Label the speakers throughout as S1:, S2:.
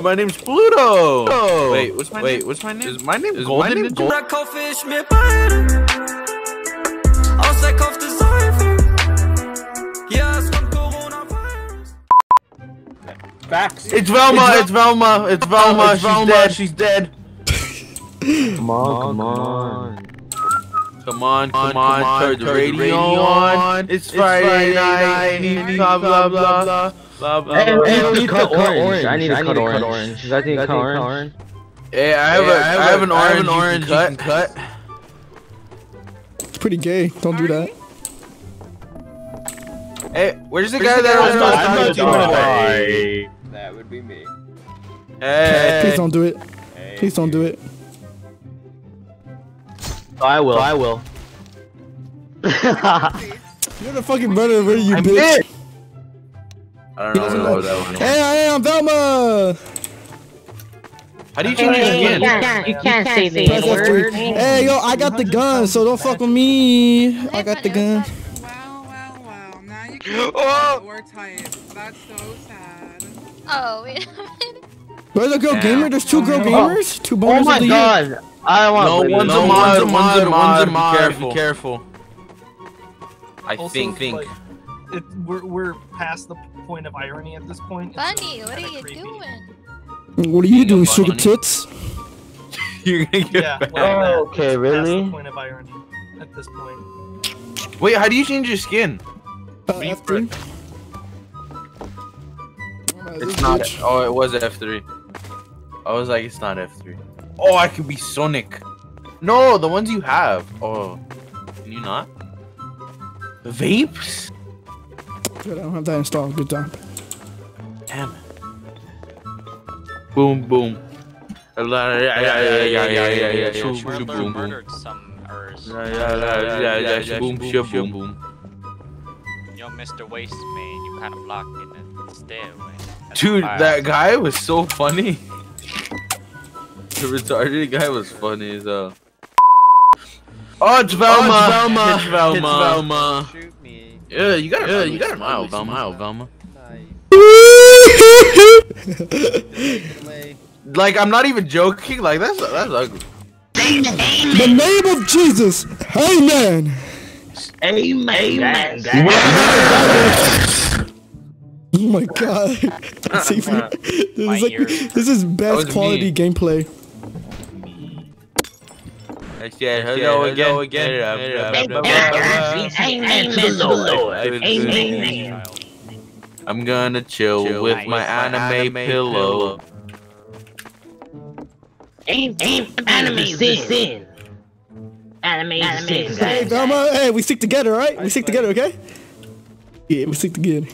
S1: My name's Pluto. Wait, what's my Wait, name? what's my name? Is my name is Golden? Name Gold?
S2: Fish mir beide aus der Kopf des Ja, es kommt Coronavirus.
S1: Facts. It's Velma. It's Velma. It's Velma. It's Velma. She's dead.
S3: Come on, come on.
S1: Come on, come on, turn the radio on. It's Friday night. Blah blah blah. Blah blah.
S3: Hey,
S1: blah.
S3: hey, I need to cut orange. I need to cut orange. I think cut orange.
S1: Hey, I have a, I have an orange. An orange you can cut.
S4: It's pretty gay. Don't do that.
S1: Hey, where's the guy that was
S5: I'm not doing
S1: it?
S5: That would be me.
S1: Hey,
S4: Please don't do it. Please don't do it.
S3: I will. I will.
S4: You're the fucking brother, where you
S1: I'm
S4: bitch?
S1: dead. I don't know what that was.
S4: Hey, hey, I'm Velma.
S1: How do you change your skin?
S6: can't, you can't say the word.
S4: Hey, yo, I got the gun, so don't fuck with me. I got the gun.
S7: Wow, wow, wow. Now you can oh! we're tight. That's so sad.
S6: Oh, wait a minute.
S4: Where's the girl
S1: Damn.
S4: gamer? There's two girl oh gamers? Two boners
S3: Oh my
S4: of the year?
S3: god. I don't want
S1: No,
S3: to
S1: one's
S3: no,
S1: a mod,
S3: one's
S1: one's a mod, one's a mod.
S8: careful.
S1: Be careful. I
S8: Also,
S1: think, think.
S8: like, it, we're, we're past the point of irony at this point.
S6: Bunny,
S8: just
S6: what are you
S8: creepy.
S6: doing?
S4: What are you doing, sugar tits?
S1: You're gonna get
S8: Yeah,
S1: back.
S8: well,
S3: Oh, okay,
S8: it's past
S3: really?
S8: the point of irony at this point.
S1: Wait, how do you change your skin?
S4: Uh, F3.
S1: It's not. Oh, it was F3. I was like, it's not F3. Oh, I could be Sonic. No, the ones you have. Oh, can you not? The Vapes?
S4: Good, I don't have that installed. Good job.
S1: Damn it. Boom, boom. Yeah, yeah, yeah, yeah, yeah, yeah, yeah, yeah. Shoot, shoot, boom, boom.
S9: murdered some Urs.
S1: Yeah, yeah, yeah, yeah, yeah, yeah. Boom, shoot, boom, boom.
S9: Yo, Mr. Waste Man, you kind of blocked me in the stairway. That's
S1: Dude,
S9: fire.
S1: that guy was so funny. The retarded guy was funny as hell. Oh, it's Velma.
S5: Velma.
S1: It's Velma.
S5: It's Velma.
S1: Shoot me. Yeah, you got yeah, you got a mile, Velma. Mile, Velma. Like, I'm not even joking. Like, that's that's ugly.
S4: The name of Jesus. Amen.
S3: Amen.
S4: Oh my god. This is, like, this is best quality
S1: me.
S4: gameplay.
S1: I said hello again. again.
S3: Amen to the Lord.
S9: Amen.
S1: I'm gonna chill with my anime pillow.
S3: Anime sin. Anime sin.
S4: Hey, Velma. Hey, we stick together, right? We stick together, okay? Yeah, we stick together.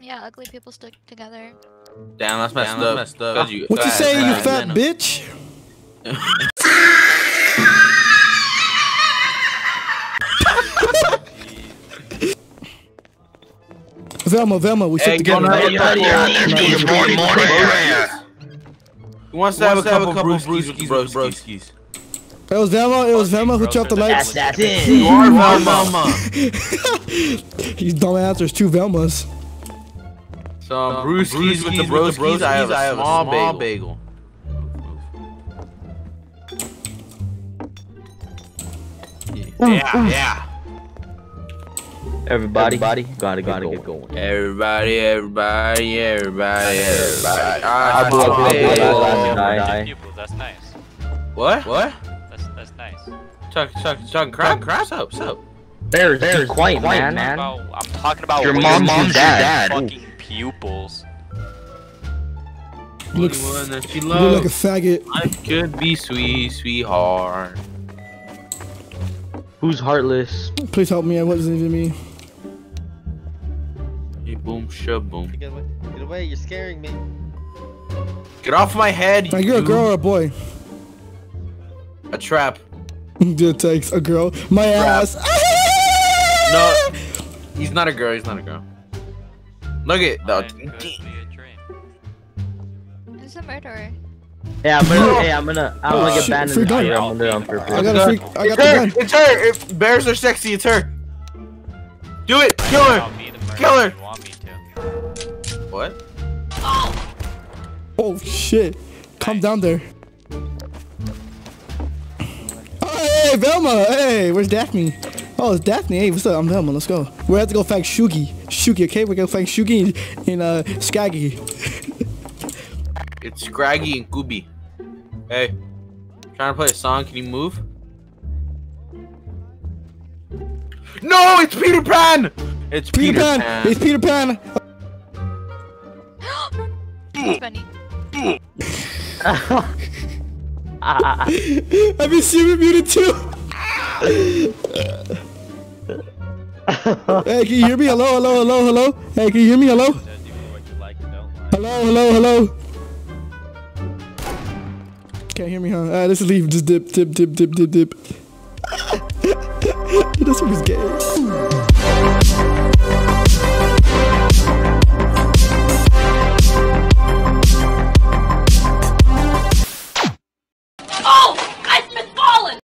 S6: Yeah, ugly people stick together.
S1: Damn, that's messed up. Messed up.
S4: What you say, you fat bitch? Velma, Velma, we stick
S1: Hey,
S4: together.
S1: gonna
S4: right?
S1: have a morning prayer. Who wants to have a couple brewskis with broskies?
S4: It was Velma, it was Velma who chopped the lights.
S3: That's it.
S1: You are Velma.
S4: He's dumbass, there's two Velmas.
S1: Some brewskis with the broskies. I have a small bagel. Yeah, yeah.
S3: Everybody, Everybody gotta, gotta get going.
S1: Everybody, everybody, everybody, everybody.
S3: I'll
S1: I
S3: do
S1: have
S3: a
S1: a
S3: big
S1: bagel.
S3: one. Die.
S9: Pupils, that's nice.
S1: What? What?
S9: That's that's nice.
S1: Chuck, Chuck, Chuck, crap, crap, what's up, what's up?
S3: Bears, bears, quiet, man.
S9: I'm, I'm talking about
S3: Your
S9: waste
S3: mom's
S9: of
S3: your dad.
S9: Fucking pupils.
S4: You look,
S1: Only one
S4: you look like a faggot.
S1: I could be sweet, sweetheart.
S3: Who's heartless?
S4: Please help me, it wasn't even me.
S1: Hey, boom, shaboom.
S5: Get away, get away, you're scaring me.
S1: Get off my head,
S4: Like, you're a girl or a boy?
S1: A trap.
S4: It takes a girl. My ass.
S1: No, he's not a girl. He's not a girl. Look at
S9: Mine could
S1: the.
S9: be a dream.
S6: Who's a murderer?
S3: Yeah, I'm gonna, hey, I'm gonna, oh, I'm gonna get
S4: Shit,
S3: banned in
S4: free
S3: the
S4: gun.
S3: street. I'm gonna, I'm
S4: I got a freak. I got
S1: It's
S4: the
S1: her.
S4: gun.
S1: It's her. If bears are sexy, it's her. Do it. Kill her.
S9: I'll be the murderer
S1: Kill her. What?
S4: Oh shit! Calm down there. Oh, hey, Velma! Hey, where's Daphne? Oh, it's Daphne. Hey, what's up? I'm Velma. Let's go. We have to go find Shugi. Shugi, okay? We're gonna find Shugi and, and uh, Skaggy.
S1: It's Scraggy and Gooby. Hey, trying to play a song. Can you move? No, it's Peter Pan. It's
S4: Peter,
S1: Peter,
S4: Pan.
S1: Pan.
S4: It's Peter Pan.
S6: It's funny.
S4: Have you seen muted too? hey, can you hear me? Hello, hello, hello, hello. Hey, can you hear me? Hello. Hello, hello, hello. Can't hear me, huh? Ah, Alright, let's leave. Just dip, dip, dip, dip, dip, dip. this was gay.